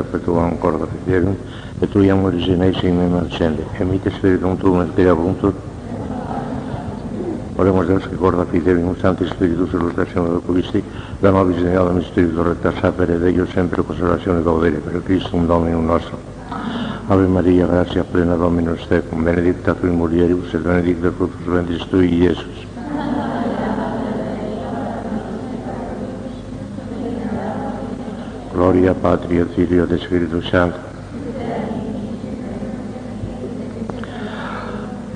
Πρωτογονικόρδο Φιθέρων, Πετρούγια μου ριζινέησε με μαρτσέντε. Εμίτες φεριδόν του με πήρα βούντο, Oremos Dios que corda guarda fidelidad Santo Espíritu su ilustración do Eucaristía, da nova visionada misterio de la sapere de sempre siempre consolación y gaudere per Cristo un Domino nostro. Ave Maria, gratia plena Dominus tecum, benedicta tu in mulieribus et benedicta fructus ventris tui, Iesus. Gloria Patri et Filio et Spiritus Santo.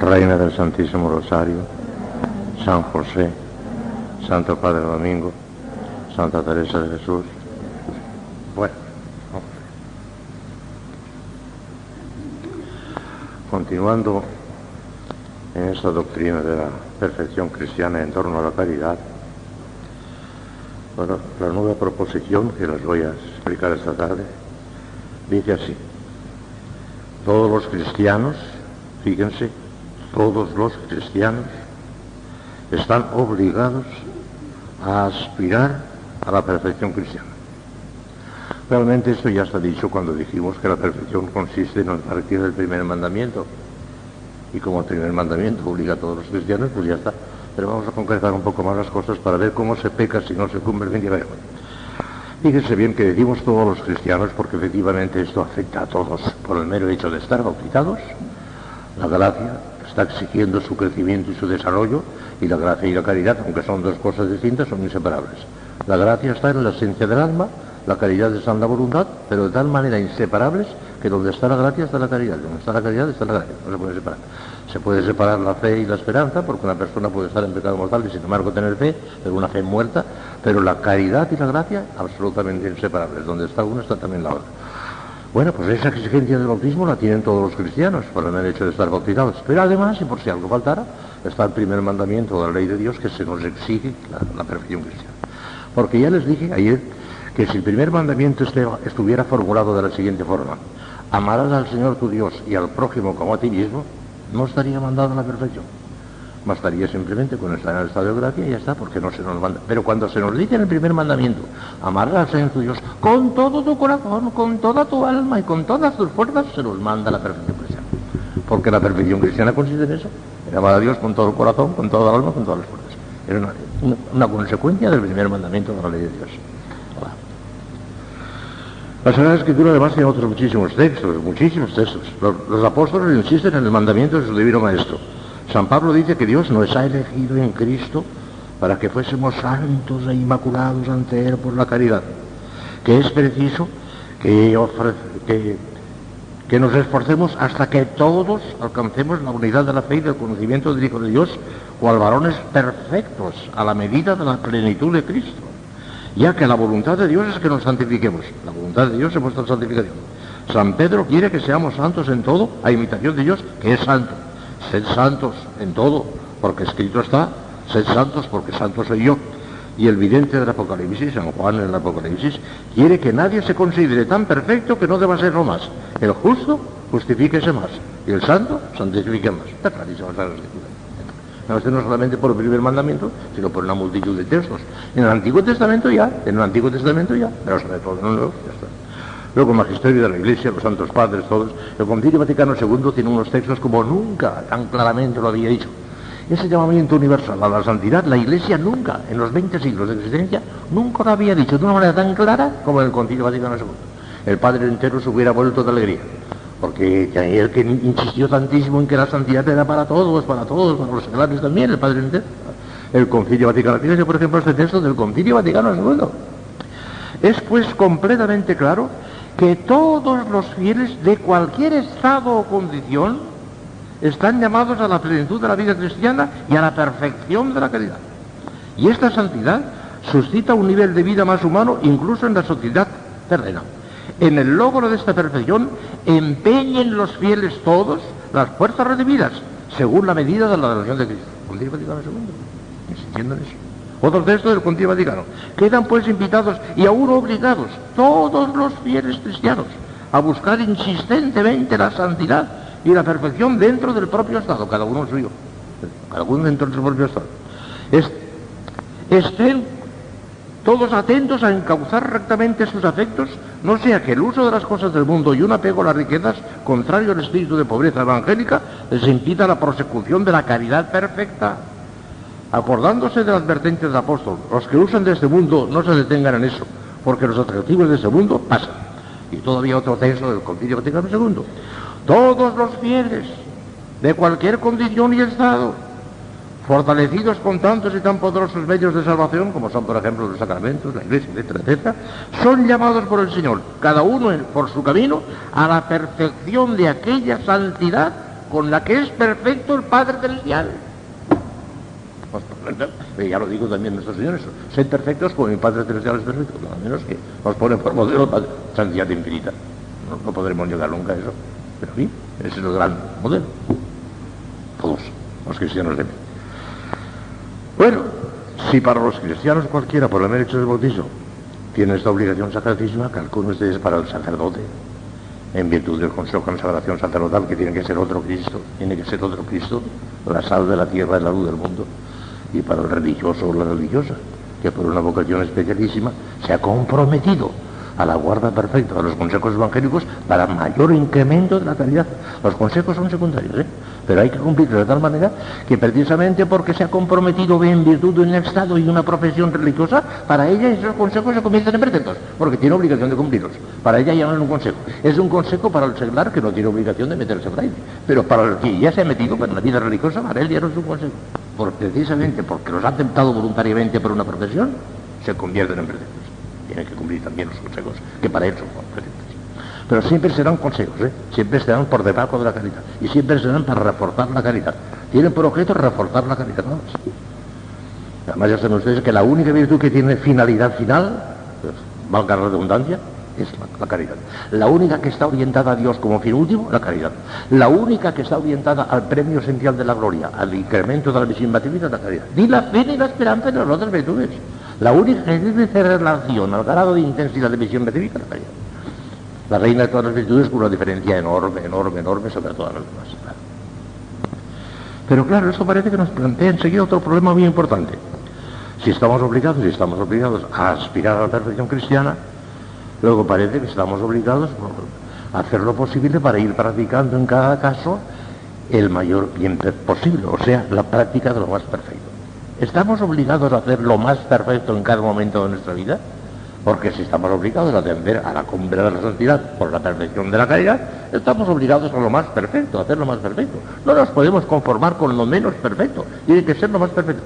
Reina del Santísimo Rosario, San José, Santo Padre Domingo, Santa Teresa de Jesús. Bueno, continuando en esta doctrina de la perfección cristiana en torno a la caridad, bueno, la nueva proposición que les voy a explicar esta tarde dice así, todos los cristianos, fíjense, todos los cristianos están obligados a aspirar a la perfección cristiana. Realmente esto ya está dicho cuando dijimos que la perfección consiste en partir del primer mandamiento. Y como el primer mandamiento obliga a todos los cristianos, pues ya está. Pero vamos a concretar un poco más las cosas para ver cómo se peca si no se cumple el 20 Fíjense bien que decimos todos los cristianos porque efectivamente esto afecta a todos por el mero hecho de estar bautizados. La gracia está exigiendo su crecimiento y su desarrollo y la gracia y la caridad, aunque son dos cosas distintas, son inseparables. La gracia está en la esencia del alma, la caridad está en la voluntad, pero de tal manera inseparables que donde está la gracia está la caridad, donde está la caridad está la gracia, no se puede separar. Se puede separar la fe y la esperanza, porque una persona puede estar en pecado mortal y sin embargo tener fe, pero una fe muerta, pero la caridad y la gracia absolutamente inseparables, donde está uno está también la otra. Bueno, pues esa exigencia del bautismo la tienen todos los cristianos por el hecho de estar bautizados, pero además, y por si algo faltara, está el primer mandamiento de la ley de Dios que se nos exige la, perfección cristiana. Porque ya les dije ayer que si el primer mandamiento este, estuviera formulado de la siguiente forma, amarás al Señor tu Dios y al prójimo como a ti mismo, no estaría mandado a la perfección. Bastaría simplemente con estar en el estado de gracia y ya está, porque no se nos manda. Pero cuando se nos dice en el primer mandamiento, amarás al Señor tu Dios con todo tu corazón, con toda tu alma y con todas tus fuerzas, se nos manda la perfección cristiana. Porque la perfección cristiana consiste en eso, en amar a Dios con todo el corazón, con toda el alma, con todas las fuerzas. Es una, consecuencia del primer mandamiento de la ley de Dios. La Sagrada Escritura además tiene otros muchísimos textos, muchísimos textos. Los, apóstoles insisten en el mandamiento de su divino maestro. San Pablo dice que Dios nos ha elegido en Cristo para que fuésemos santos e inmaculados ante Él por la caridad, que es preciso que, nos esforcemos hasta que todos alcancemos la unidad de la fe y del conocimiento del Hijo de Dios, cual varones perfectos a la medida de la plenitud de Cristo. Ya que la voluntad de Dios es que nos santifiquemos. De Dios es vuestra santificación. San Pedro quiere que seamos santos en todo, a imitación de Dios, que es santo. Sed santos en todo, porque escrito está, sed santos porque santo soy yo. Y el vidente del Apocalipsis, San Juan en el Apocalipsis, quiere que nadie se considere tan perfecto que no deba serlo más. El justo justifíquese más y el santo santifique más. Está clarísimo la escritura. No, no solamente por el primer mandamiento, sino por una multitud de textos. En el Antiguo Testamento ya, en el Antiguo Testamento ya, pero sobre todo en el Nuevo, ya está. Luego el magisterio de la Iglesia, los santos padres, todos. El Concilio Vaticano II tiene unos textos como nunca tan claramente lo había dicho. Ese llamamiento universal a la santidad, la Iglesia nunca, en los 20 siglos de existencia, nunca lo había dicho de una manera tan clara como en el Concilio Vaticano II. El Padre entero se hubiera vuelto de alegría, porque él que insistió tantísimo en que la santidad era para todos, para todos, para los seglares también, el Padre entero. El Concilio Vaticano, fíjese por ejemplo este texto del Concilio Vaticano II. Es pues completamente claro que todos los fieles de cualquier estado o condición están llamados a la plenitud de la vida cristiana y a la perfección de la caridad. Y esta santidad suscita un nivel de vida más humano incluso en la sociedad terrena. En el logro de esta perfección empeñen los fieles todos las fuerzas recibidas según la medida de la relación de Cristo. Concilio Vaticano II, insistiendo en eso. Otros textos del Concilio Vaticano. Quedan pues invitados y aún obligados todos los fieles cristianos a buscar insistentemente la santidad y la perfección dentro del propio Estado, cada uno suyo, cada uno dentro del propio Estado. estén todos atentos a encauzar rectamente sus afectos, no sea que el uso de las cosas del mundo y un apego a las riquezas, contrario al espíritu de pobreza evangélica, les impida la prosecución de la caridad perfecta. Acordándose de la advertencia del apóstol, los que usan de este mundo no se detengan en eso, porque los atractivos de este mundo pasan. Y todavía otro texto del Concilio Vaticano II. Todos los fieles, de cualquier condición y estado, fortalecidos con tantos y tan poderosos medios de salvación, como son, por ejemplo, los sacramentos, la iglesia, etcétera, etcétera, son llamados por el Señor, cada uno por su camino, a la perfección de aquella santidad con la que es perfecto el Padre Celestial. Pues, ya lo digo también nuestros señores, sed perfectos como mi Padre Celestial es perfecto, nada menos que nos pone por modelo santidad infinita. No, podremos llegar nunca a eso, pero sí, ese es el gran modelo. Todos los cristianos de mí. Bueno, si para los cristianos cualquiera, por haber hecho el bautizo, tiene esta obligación sacratísima, calculen ustedes para el sacerdote, en virtud del consejo de consagración sacerdotal, que tiene que ser otro Cristo, tiene que ser otro Cristo, la sal de la tierra y la luz del mundo, y para el religioso o la religiosa, que por una vocación especialísima se ha comprometido a la guarda perfecta de los consejos evangélicos para mayor incremento de la calidad. Los consejos son secundarios, ¿eh? Pero hay que cumplirlos de tal manera que precisamente porque se ha comprometido en virtud de un estado y una profesión religiosa, para ella esos consejos se convierten en preceptos, porque tiene obligación de cumplirlos. Para ella ya no es un consejo. Es un consejo para el seglar que no tiene obligación de meterse fraile, pero para el que ya se ha metido en la vida religiosa, para él ya no es un consejo. precisamente porque los ha aceptado voluntariamente por una profesión, se convierten en preceptos tiene que cumplir también los consejos, que para eso son presentes. Pero siempre serán consejos, ¿eh? siempre serán por debajo de la caridad, y siempre serán para reforzar la caridad. Tienen por objeto reforzar la caridad, más. Además ya saben ustedes que la única virtud que tiene finalidad final, pues, valga la redundancia, es la, caridad. La única que está orientada a Dios como fin último, la caridad. La única que está orientada al premio esencial de la gloria, al incremento de la misión es la caridad. Ni la fe ni la esperanza ni las otras virtudes. La única que debe relación al grado de intensidad de visión beatífica la caridad. La reina de todas las virtudes con una diferencia enorme, enorme, enorme sobre todas las demás. Pero claro, eso parece que nos plantea enseguida otro problema muy importante. Si estamos obligados, si estamos obligados a aspirar a la perfección cristiana, luego parece que estamos obligados a hacer lo posible para ir practicando en cada caso el mayor bien posible, o sea, la práctica de lo más perfecto. ¿Estamos obligados a hacer lo más perfecto en cada momento de nuestra vida? Porque si estamos obligados a atender a la cumbre de la santidad por la perfección de la caridad, estamos obligados a lo más perfecto, a hacer lo más perfecto. No nos podemos conformar con lo menos perfecto, tiene que ser lo más perfecto.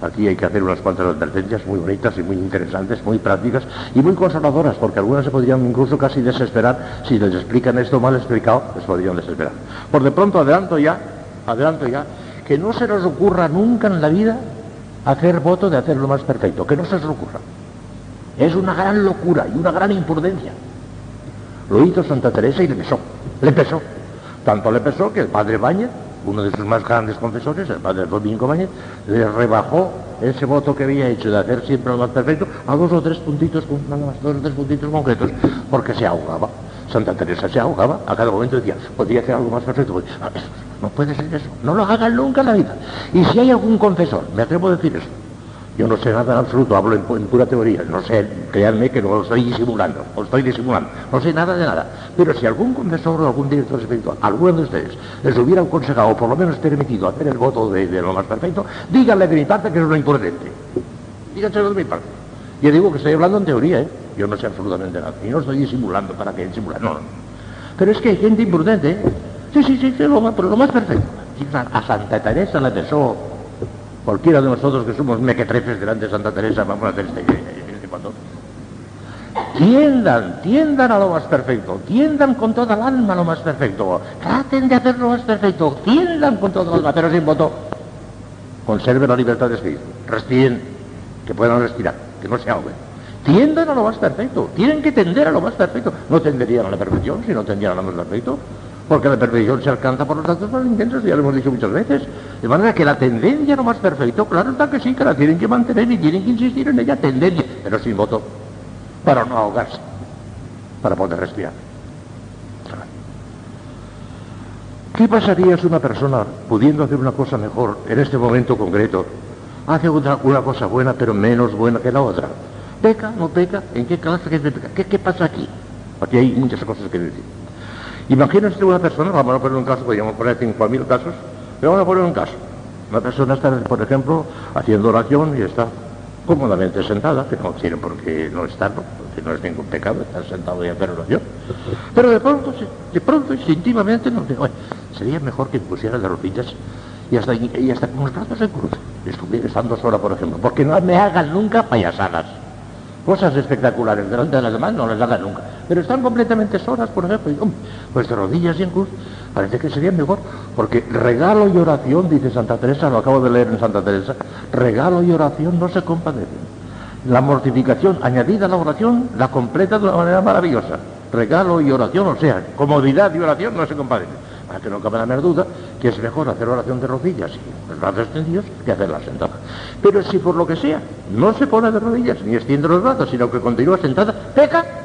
aquí hay que hacer unas cuantas advertencias muy bonitas y muy interesantes, muy prácticas y muy consoladoras, porque algunas se podrían incluso casi desesperar, si les explican esto mal explicado, les podrían desesperar. Por de pronto adelanto ya, adelanto ya, que no se nos ocurra nunca en la vida hacer voto de hacer lo más perfecto, que no se nos ocurra. Es una gran locura y una gran imprudencia. Lo hizo Santa Teresa y le pesó, le pesó. Tanto le pesó que el padre Báñez, uno de sus más grandes confesores, el padre Domingo Báñez, le rebajó ese voto que había hecho de hacer siempre lo más perfecto a dos o tres puntitos, nada más, dos o tres puntitos concretos, porque se ahogaba. Santa Teresa se ahogaba, a cada momento decía, podría hacer algo más perfecto. Pues, no puede ser eso, no lo hagan nunca en la vida. Y si hay algún confesor, me atrevo a decir eso, yo no sé nada en absoluto, hablo en, pura teoría, no sé, créanme que no lo estoy disimulando, lo estoy disimulando, no sé nada de nada. Pero si algún confesor o algún director espiritual, alguno de ustedes, les hubiera aconsejado o por lo menos permitido hacer el voto de, lo más perfecto, díganle de mi parte que es lo importante. Díganselo de mi parte. Yo digo que estoy hablando en teoría, ¿eh? Yo no sé absolutamente nada. Y no estoy disimulando para que disimular. No, no. Pero es que hay gente imprudente, ¿eh? Sí, sí, sí, lo más, pero lo más perfecto. A Santa Teresa le pesó. Cualquiera de nosotros que somos mequetrefes delante de Santa Teresa, vamos a hacer este, este cuando. Tiendan, tiendan a lo más perfecto, tiendan con toda el alma a lo más perfecto, traten de hacer lo más perfecto, tiendan con toda el alma, pero sin voto. Conserven la libertad de espíritu, respiren, que puedan respirar que no se ahoguen. Tienden a lo más perfecto, tienen que tender a lo más perfecto. No tenderían a la perfección si no tendrían a lo más perfecto, porque la perfección se alcanza por los actos más intensos, ya lo hemos dicho muchas veces. De manera que la tendencia lo más perfecto, claro está que sí, que la tienen que mantener y tienen que insistir en ella, tendencia, pero sin voto, para no ahogarse, para poder respirar. ¿Qué pasaría si una persona, pudiendo hacer una cosa mejor en este momento concreto, hace una cosa buena pero menos buena que la otra. ¿Peca? ¿No peca? ¿En qué clase? ¿Qué, ¿Qué pasa aquí? Aquí hay muchas cosas que decir. Imagínense una persona, vamos a poner un caso, podríamos poner 5.000 casos, pero vamos a poner un caso. Una persona está, por ejemplo, haciendo oración y está cómodamente sentada, que no tiene por qué no estarlo, porque no es ningún pecado estar sentado y hacer oración. Pero de pronto, de pronto, instintivamente, no, oye, sería mejor que pusiera de rodillas y hasta, y hasta con los brazos en cruz, estuviera estando sola, por ejemplo, porque no me hagan nunca payasadas. Cosas espectaculares delante de las demás no las hagan nunca. Pero están completamente solas, por ejemplo, y, pues de rodillas y en cruz, parece que sería mejor, porque regalo y oración, dice Santa Teresa, lo acabo de leer en Santa Teresa, regalo y oración no se compadecen. La mortificación añadida a la oración la completa de una manera maravillosa. Regalo y oración, o sea, comodidad y oración no se compadecen. Para que no cabe la menor duda que es mejor hacer oración de rodillas y los brazos extendidos que hacerla sentada. Pero si por lo que sea no se pone de rodillas ni extiende los brazos, sino que continúa sentada, peca.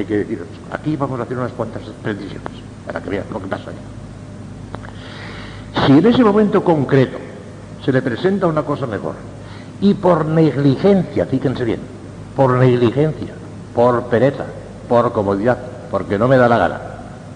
Hay que decir, aquí vamos a hacer unas cuantas precisiones para que vean lo que pasa allá. Si en ese momento concreto se le presenta una cosa mejor y por negligencia, fíjense bien, por negligencia, por pereza, por comodidad, porque no me da la gana,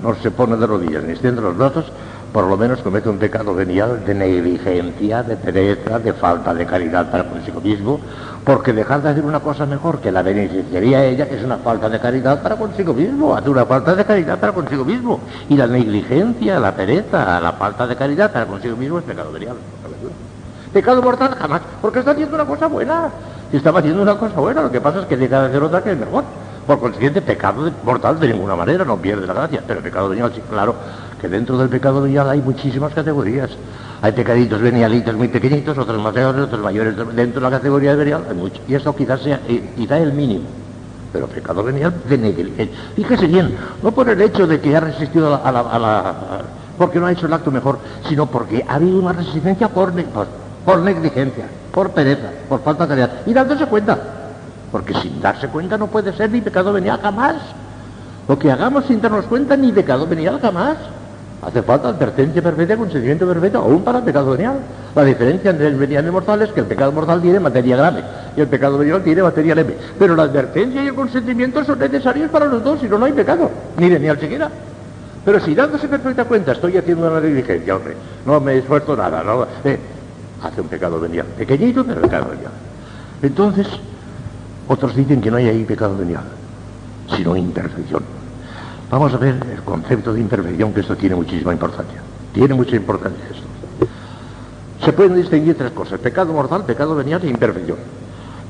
no se pone de rodillas ni extiende los brazos, por lo menos comete un pecado venial de negligencia, de pereza, de falta de caridad para consigo mismo, porque dejar de hacer una cosa mejor que la beneficiaría a ella es una falta de caridad para consigo mismo, hace una falta de caridad para consigo mismo. Y la negligencia, la pereza, la falta de caridad para consigo mismo es pecado venial. Pecado mortal jamás, porque está haciendo una cosa buena. Si estaba haciendo una cosa buena, lo que pasa es que deja de hacer otra que es mejor. Por consiguiente, pecado mortal de ninguna manera, no pierde la gracia. Pero pecado venial, sí, claro, que dentro del pecado venial hay muchísimas categorías. Hay pecaditos venialitos muy pequeñitos, otros más grandes, otros mayores. Dentro de la categoría de venial hay mucho. Y esto quizás sea eh, quizá el mínimo. Pero pecado venial de negligencia. Fíjese bien, no por el hecho de que ha resistido a la, porque no ha hecho el acto mejor, sino porque ha habido una resistencia por negligencia, por pereza, por falta de calidad. Y dándose cuenta, porque sin darse cuenta no puede ser ni pecado venial jamás. Lo que hagamos sin darnos cuenta ni pecado venial jamás. Hace falta advertencia perfecta, consentimiento perfecto, aún para el pecado venial. La diferencia entre el venial y el mortal es que el pecado mortal tiene materia grave y el pecado venial tiene materia leve. Pero la advertencia y el consentimiento son necesarios para los dos, si no, no hay pecado, ni venial siquiera. Pero si dándose perfecta cuenta estoy haciendo una negligencia, hombre, no me esfuerzo nada, no, eh, hace un pecado venial, pequeñito, pero pecado venial. Entonces, otros dicen que no hay ahí pecado venial, sino imperfección. Vamos a ver el concepto de imperfección, que esto tiene muchísima importancia. Tiene mucha importancia esto. Se pueden distinguir tres cosas, pecado mortal, pecado venial e imperfección.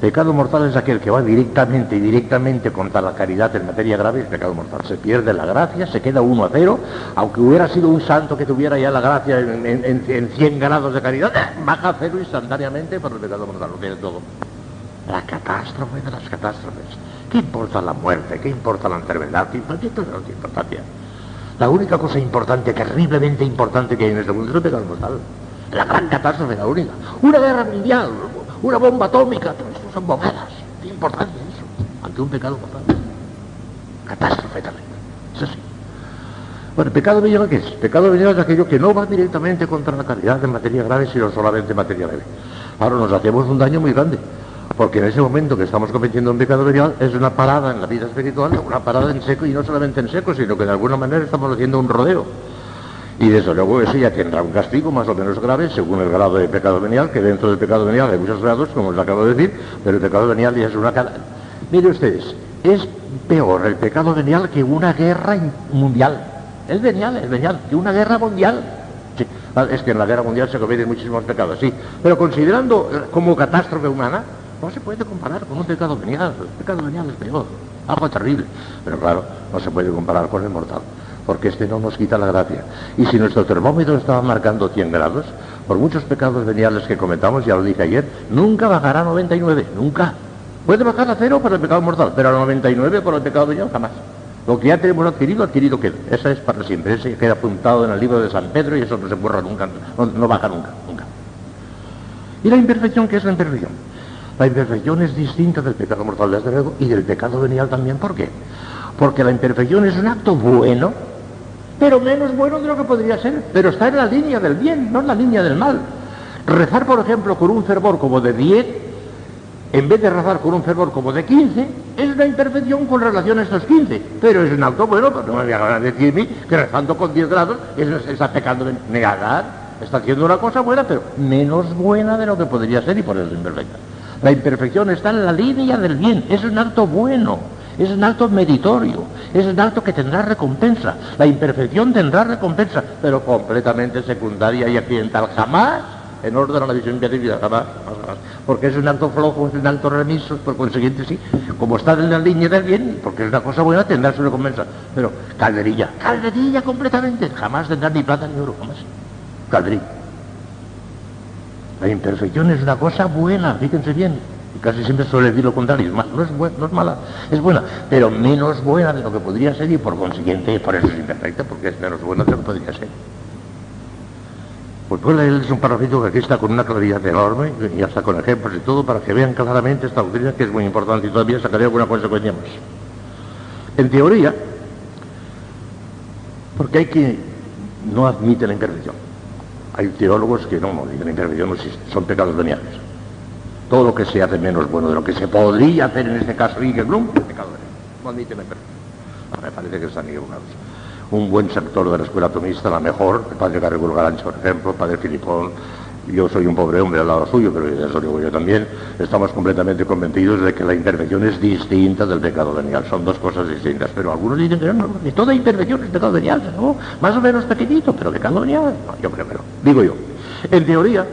Pecado mortal es aquel que va directamente y directamente contra la caridad en materia grave, es pecado mortal. Se pierde la gracia, se queda uno a cero, aunque hubiera sido un santo que tuviera ya la gracia en, en, en 100 grados de caridad, baja a cero instantáneamente por el pecado mortal, lo tiene todo la catástrofe de las catástrofes. ¿Qué importa la muerte? ¿Qué importa la enfermedad? ¿Qué importa? No tiene importancia. La única cosa importante, terriblemente importante que hay en este mundo es el pecado mortal. La gran catástrofe, la única. Una guerra mundial, una bomba atómica, todo eso son bobadas. ¿Qué importancia eso? Ante un pecado mortal. Catástrofe terrible. Eso sí. Bueno, pecado venial, ¿qué es? Pecado venial es aquello que no va directamente contra la calidad en materia grave, sino solamente en materia leve. Ahora nos hacemos un daño muy grande. Porque en ese momento que estamos cometiendo un pecado venial es una parada en la vida espiritual, una parada en seco y no solamente en seco, sino que de alguna manera estamos haciendo un rodeo. Y desde luego eso ya tendrá un castigo más o menos grave según el grado de pecado venial, que dentro del pecado venial hay muchos grados, como os acabo de decir, pero el pecado venial ya es una... Mire ustedes, es peor el pecado venial que una guerra mundial. Es venial, es venial, que una guerra mundial. Sí, es que en la guerra mundial se cometen muchísimos pecados, sí, pero considerando como catástrofe humana, no se puede comparar con un pecado venial. El pecado venial es peor, algo terrible. Pero claro, no se puede comparar con el mortal, porque este no nos quita la gracia. Y si nuestro termómetro estaba marcando 100 grados, por muchos pecados veniales que cometamos, ya lo dije ayer, nunca bajará a 99, nunca. Puede bajar a cero por el pecado mortal, pero a 99 por el pecado venial jamás. Lo que ya tenemos adquirido, adquirido queda. Esa es para siempre. Ese queda apuntado en el libro de San Pedro y eso no se borra nunca, no, no baja nunca, nunca. ¿Y la imperfección qué es la imperfección? La imperfección es distinta del pecado mortal, desde luego, y del pecado venial también. ¿Por qué? Porque la imperfección es un acto bueno, pero menos bueno de lo que podría ser. Pero está en la línea del bien, no en la línea del mal. Rezar, por ejemplo, con un fervor como de 10, en vez de rezar con un fervor como de 15, es una imperfección con relación a estos 15. Pero es un acto bueno, pero no me voy a decirme que rezando con 10 grados está pecando de negar. Está haciendo una cosa buena, pero menos buena de lo que podría ser y por eso es imperfecta. La imperfección está en la línea del bien, es un acto bueno, es un acto meritorio, es un acto que tendrá recompensa. La imperfección tendrá recompensa, pero completamente secundaria y accidental. Jamás en orden a la visión vida, jamás, jamás, porque es un acto flojo, es un acto remiso, por consiguiente sí, como está en la línea del bien, porque es una cosa buena, tendrá su recompensa. Pero calderilla, calderilla completamente, jamás tendrá ni plata ni oro, jamás. Calderilla. La imperfección es una cosa buena, fíjense bien, y casi siempre suele decir lo contrario, no es, no es mala, es buena, pero menos buena de lo que podría ser y por consiguiente, por eso es imperfecta, porque es menos buena de lo que podría ser. Pues puede leerles un parrafito que aquí está con una claridad enorme y hasta con ejemplos y todo para que vean claramente esta doctrina que es muy importante y todavía sacaré alguna consecuencia más. En teoría, porque hay que no admite la imperfección. Hay teólogos que no, no dicen imperfección no son pecados veniales. Todo lo que se hace menos bueno de lo que se podría hacer en este caso, y que Blum, es pecado venial. No admite la. Me parece que están equivocados un buen sector de la escuela atomista, la mejor, el padre Carrego Garancho, por ejemplo, el padre Filipón, yo soy un pobre hombre al lado suyo, pero eso digo yo también, estamos completamente convencidos de que la imperfección es distinta del pecado venial, son dos cosas distintas, pero algunos dicen que no, que toda imperfección es pecado venial, más o menos pequeñito, pero pecado venial, no, yo creo que no, digo yo. En teoría,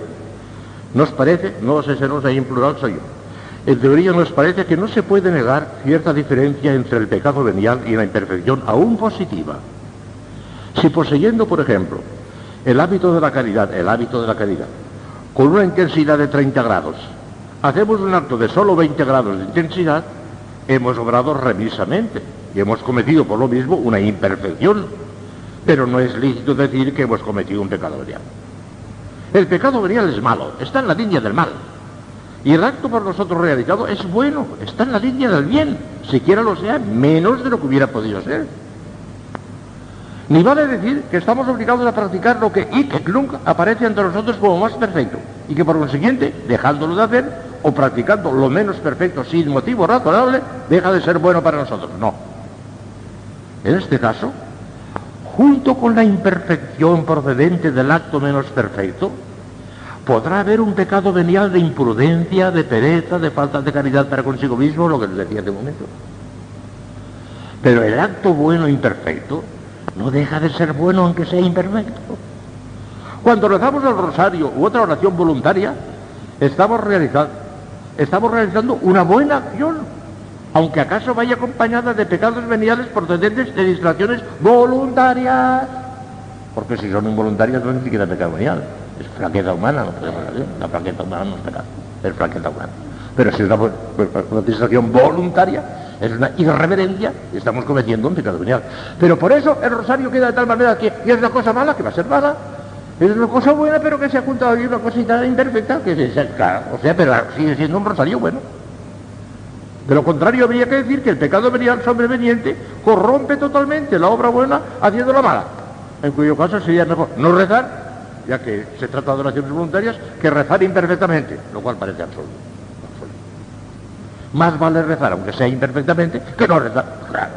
nos parece, no sé si no hay en plural, soy yo, en teoría nos parece que no se puede negar cierta diferencia entre el pecado venial y la imperfección aún positiva. Si poseyendo, por ejemplo, el hábito de la caridad, el hábito de la caridad, con una intensidad de 30 grados, hacemos un acto de solo 20 grados de intensidad, hemos obrado remisamente y hemos cometido por lo mismo una imperfección. Pero no es lícito decir que hemos cometido un pecado venial. El pecado venial es malo, está en la línea del mal. Y el acto por nosotros realizado es bueno, está en la línea del bien, siquiera lo sea, menos de lo que hubiera podido ser. Ni vale decir que estamos obligados a practicar lo que Ik Klunk aparece ante nosotros como más perfecto y que por consiguiente, dejándolo de hacer o practicando lo menos perfecto sin motivo razonable, deja de ser bueno para nosotros. No. En este caso, junto con la imperfección procedente del acto menos perfecto, podrá haber un pecado venial de imprudencia, de pereza, de falta de caridad para consigo mismo, lo que les decía de momento. Pero el acto bueno imperfecto no deja de ser bueno aunque sea imperfecto. Cuando rezamos el rosario u otra oración voluntaria, estamos realizando, estamos realizando una buena acción, aunque acaso vaya acompañada de pecados veniales procedentes de distracciones voluntarias. Porque si son involuntarias no es ni siquiera pecado venial, es fraqueza humana, no podemos decir. La fraqueza humana no es pecado, es fraqueza humana. Pero si es una distracción voluntaria, es una irreverencia y estamos cometiendo un pecado venial. Pero por eso el rosario queda de tal manera que, es una cosa mala, que va a ser mala, es una cosa buena, pero que se ha juntado ahí una cosita imperfecta, que es, claro, o sea, pero sigue siendo un rosario bueno. De lo contrario, habría que decir que el pecado venial sobreveniente corrompe totalmente la obra buena haciéndola mala, en cuyo caso sería mejor no rezar, ya que se trata de oraciones voluntarias, que rezar imperfectamente, lo cual parece absurdo. Más vale rezar, aunque sea imperfectamente, que no rezar. Claro.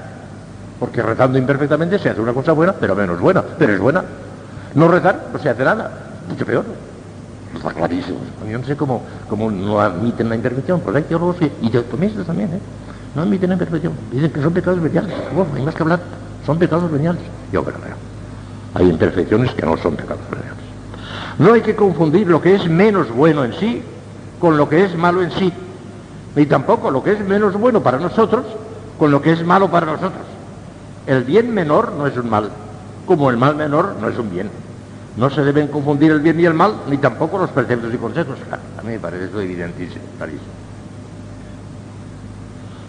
Porque rezando imperfectamente se hace una cosa buena, pero menos buena. Pero es buena. No rezar no se hace nada. Mucho peor. Está clarísimo. Yo no sé cómo, cómo no admiten la imperfección. Pues hay teólogos y teotomistas también, ¿eh? No admiten la imperfección. Dicen que son pecados veniales. Bueno, hay más que hablar. Son pecados veniales. Yo creo. Hay imperfecciones que no son pecados veniales. No hay que confundir lo que es menos bueno en sí con lo que es malo en sí ni tampoco lo que es menos bueno para nosotros con lo que es malo para nosotros. El bien menor no es un mal, como el mal menor no es un bien. No se deben confundir el bien y el mal, ni tampoco los preceptos y consejos. A mí me parece esto evidentísimo, clarísimo.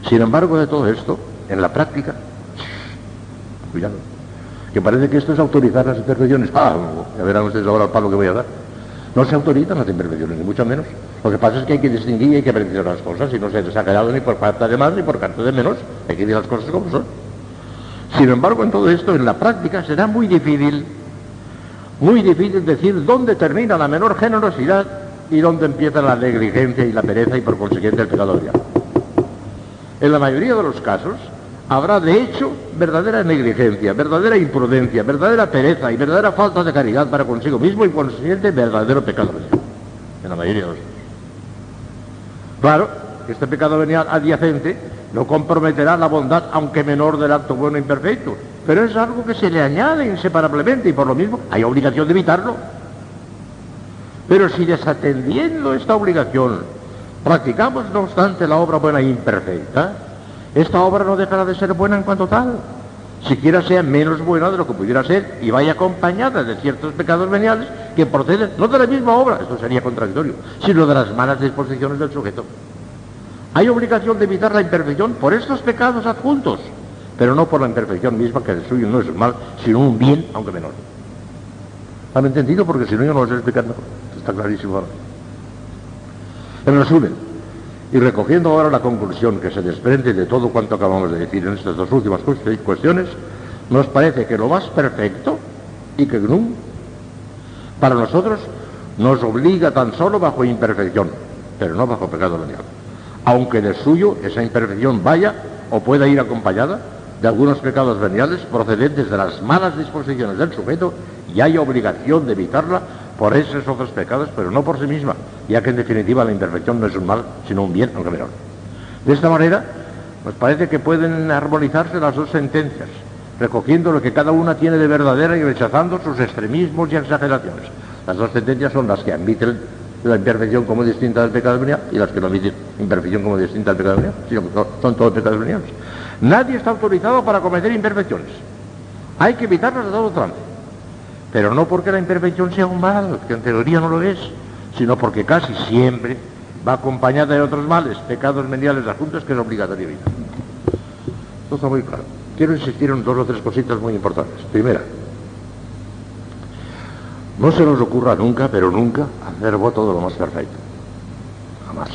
Sin embargo, de todo esto, en la práctica, cuidado, que parece que esto es autorizar las intervenciones. Ah, ya verán ustedes ahora el palo que voy a dar. No se autorizan las imperfecciones, ni mucho menos. Lo que pasa es que hay que distinguir y hay que aprender las cosas y no se ha exagerado ni por parte de más ni por parte de menos. Hay que decir las cosas como son. Sin embargo, en todo esto, en la práctica, será muy difícil muy difícil decir dónde termina la menor generosidad y dónde empieza la negligencia y la pereza y por consiguiente el pecado original. En la mayoría de los casos habrá de hecho verdadera negligencia, verdadera imprudencia, verdadera pereza y verdadera falta de caridad para consigo mismo y consiguiente verdadero pecado venial. En la mayoría de los casos. Claro, este pecado venial adyacente no comprometerá la bondad, aunque menor del acto bueno e imperfecto, pero es algo que se le añade inseparablemente y por lo mismo hay obligación de evitarlo. Pero si desatendiendo esta obligación practicamos no obstante la obra buena e imperfecta, esta obra no dejará de ser buena en cuanto tal, siquiera sea menos buena de lo que pudiera ser y vaya acompañada de ciertos pecados veniales que proceden no de la misma obra, esto sería contradictorio, sino de las malas disposiciones del sujeto. Hay obligación de evitar la imperfección por estos pecados adjuntos, pero no por la imperfección misma, que el suyo no es un mal, sino un bien, aunque menor. ¿Han entendido? Porque si no, yo no lo estoy explicando. Está clarísimo ahora. En resumen, y recogiendo ahora la conclusión que se desprende de todo cuanto acabamos de decir en estas dos últimas cuestiones, nos parece que lo más perfecto y que para nosotros nos obliga tan solo bajo imperfección, pero no bajo pecado venial aunque de suyo esa imperfección vaya o pueda ir acompañada de algunos pecados veniales procedentes de las malas disposiciones del sujeto y hay obligación de evitarla por esos otros pecados, pero no por sí misma, ya que en definitiva la imperfección no es un mal, sino un bien, aunque menor. De esta manera, nos parece que pueden armonizarse las dos sentencias, recogiendo lo que cada una tiene de verdadera y rechazando sus extremismos y exageraciones. Las dos sentencias son las que admiten la imperfección como distinta del pecado venial y las que no admiten imperfección como distinta del pecado venial, sino que son todos pecados veniales. Nadie está autorizado para cometer imperfecciones. Hay que evitarlas de todo trance. Pero no porque la imperfección sea un mal, que en teoría no lo es, sino porque casi siempre va acompañada de otros males, pecados veniales adjuntos que es obligatorio evitar. Esto está muy claro. Quiero insistir en dos o tres cositas muy importantes. Primera, no se nos ocurra nunca, pero nunca, hacer voto de lo más perfecto. Jamás.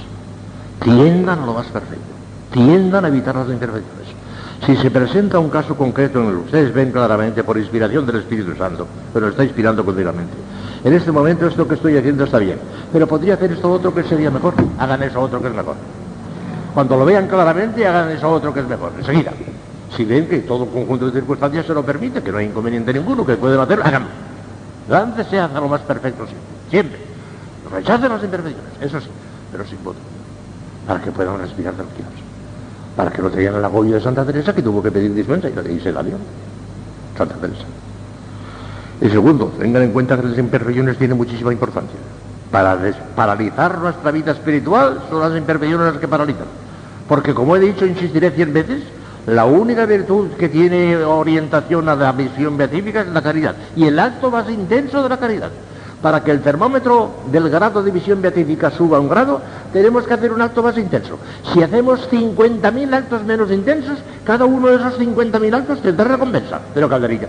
Tiendan a lo más perfecto. Tiendan a evitar las imperfecciones. Si se presenta un caso concreto en el que ustedes ven claramente por inspiración del Espíritu Santo, pero está inspirando continuamente. En este momento esto que estoy haciendo está bien, pero podría hacer esto otro que sería mejor. Hagan eso otro que es mejor. Cuando lo vean claramente, hagan eso otro que es mejor. Enseguida. Si ven que todo conjunto de circunstancias se lo permite, que no hay inconveniente ninguno, que pueden hacerlo, háganlo. Antes se haga lo más perfecto siempre. Siempre. Rechacen las imperfecciones, eso sí, pero sin voto. Para que puedan respirar tranquilos. Para que no traigan el agobio de Santa Teresa que tuvo que pedir dispensa y se la dio. Santa Teresa. Y segundo, tengan en cuenta que las imperfecciones tienen muchísima importancia. Para paralizar nuestra vida espiritual son las imperfecciones las que paralizan. Porque como he dicho, insistiré cien veces, la única virtud que tiene orientación a la visión beatífica es la caridad. Y el acto más intenso de la caridad. Para que el termómetro del grado de visión beatífica suba un grado, tenemos que hacer un acto más intenso. Si hacemos 50.000 actos menos intensos, cada uno de esos 50.000 actos tendrá recompensa. Pero calderilla.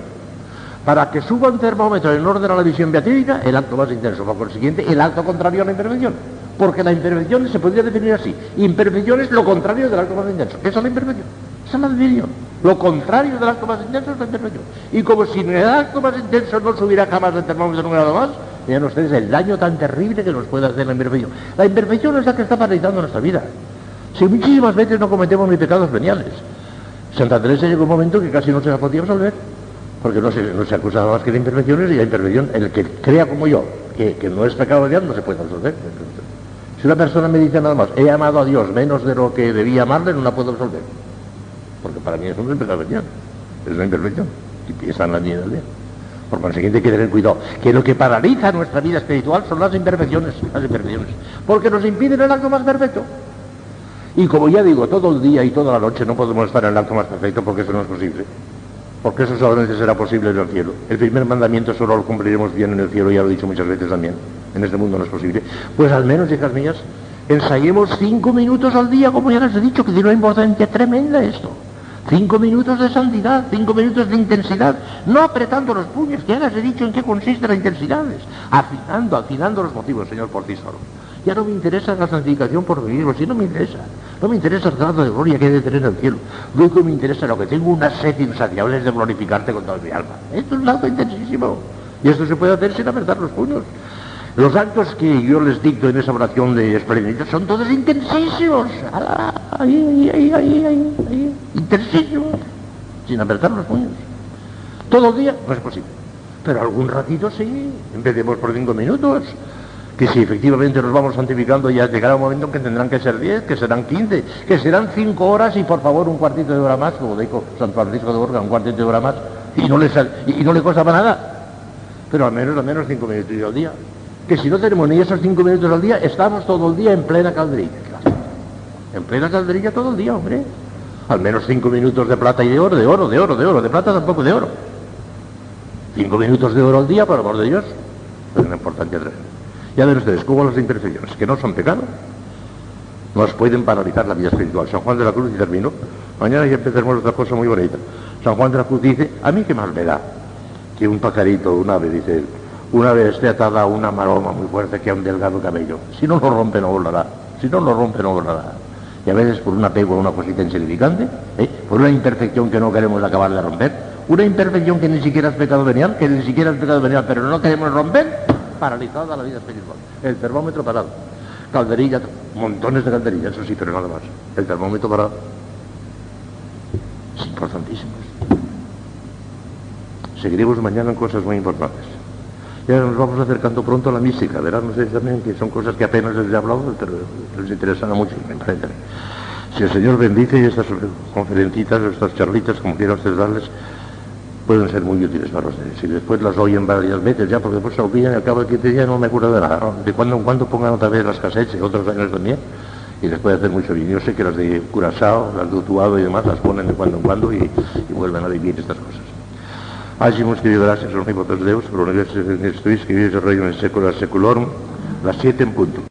Para que suba un termómetro en orden a la visión beatífica, el acto más intenso. Por consiguiente, el acto contrario a la imperfección. Porque la imperfección se podría definir así. Imperfección es lo contrario del acto más intenso. Eso es la imperfección. Esa es la Lo contrario del acto más intenso es la imperfección. Y como si en el acto más intenso no subiera jamás el termómetro un grado más, vean ustedes el daño tan terrible que nos puede hacer la imperfección. La imperfección es la que está paralizando nuestra vida. Si muchísimas veces no cometemos ni pecados veniales. Santa Teresa llegó un momento que casi no se la podía absolver, porque no se, no se acusaba más que de imperfecciones y la imperfección, el que crea como yo, que, que no es pecado venial, no se puede absolver. Si una persona me dice nada más, he amado a Dios menos de lo que debía amarle, no la puedo absolver porque para mí eso no es imperfección, es una imperfección, y piensa en la niña del día. Por consiguiente hay que tener cuidado, que lo que paraliza nuestra vida espiritual son las imperfecciones, las imperfecciones, porque nos impiden el acto más perfecto. Y como ya digo, todo el día y toda la noche no podemos estar en el acto más perfecto porque eso no es posible. Porque eso solamente será posible en el cielo. El primer mandamiento solo lo cumpliremos bien en el cielo, ya lo he dicho muchas veces también. En este mundo no es posible. Pues al menos, hijas mías, ensayemos cinco minutos al día, como ya les he dicho, que tiene una importancia tremenda esto. Cinco minutos de santidad, cinco minutos de intensidad, no apretando los puños, que ya les he dicho en qué consiste la intensidad, afinando, afinando los motivos, Señor, por ti solo. Ya no me interesa la santificación por vivir, si no me interesa. No me interesa el grado de gloria que he de tener en el cielo. Lo que me interesa, lo que tengo una sed insaciable es de glorificarte con toda mi alma. Esto es un acto intensísimo. Y esto se puede hacer sin apretar los puños. Los actos que yo les dicto en esa oración de esplendidez son todos intensísimos. Ahí, ahí, ahí, ahí, ahí, intensísimos. Sin apretar los puños. Todo el día no es posible. Pero algún ratito sí. Empecemos por cinco minutos. Que si efectivamente nos vamos santificando ya llegará un momento en que tendrán que ser diez, que serán quince, que serán cinco horas y por favor un cuartito de hora más, como dijo San Francisco de Borja, un cuartito de hora más, y no le, y no le costaba nada. Pero al menos, al menos cinco minutos al día que si no tenemos ni esos cinco minutos al día, estamos todo el día en plena calderilla. En plena calderilla todo el día, hombre. Al menos cinco minutos de plata y de oro, de oro, de oro, de oro, de plata tampoco de oro. Cinco minutos de oro al día, por amor de Dios, es una importancia tremenda. Ya ven ustedes cómo las imperfecciones, que no son pecados, nos pueden paralizar la vida espiritual. San Juan de la Cruz y terminó. Mañana ya empezaremos otra cosa muy bonita. San Juan de la Cruz dice, a mí qué más me da que un pajarito, un ave, dice él, una vez esté atada a una maroma muy fuerte que a un delgado cabello. Si no lo rompe, no volará. Si no lo rompe, no volará. Y a veces por un apego a una cosita insignificante, ¿eh? por una imperfección que no queremos acabar de romper, una imperfección que ni siquiera es pecado venial, que ni siquiera es pecado venial, pero no queremos romper, paralizada la vida espiritual. El termómetro parado. Calderilla, montones de calderillas, eso sí, pero nada más. El termómetro parado. Es importantísimo. Seguiremos mañana en cosas muy importantes. Ya nos vamos acercando pronto a la mística, verán ustedes también que son cosas que apenas les he hablado, pero les interesan mucho, me parece. Si el Señor bendice y estas conferencitas, estas charlitas, como quieran ustedes darles, pueden ser muy útiles para ustedes. Si después las oyen varias veces ya, porque después se olvidan y al cabo de 15 días no me acuerdo de nada. De cuando en cuando pongan otra vez las casetes, otros años también, y les puede hacer mucho bien. Yo sé que las de Curazao, las de Utuado y demás las ponen de cuando en cuando y, y vuelven a vivir estas cosas. Hagimos que gracias a los omnipotentes Deus, por la universidad de Cristo, que vive el en secular las siete en punto.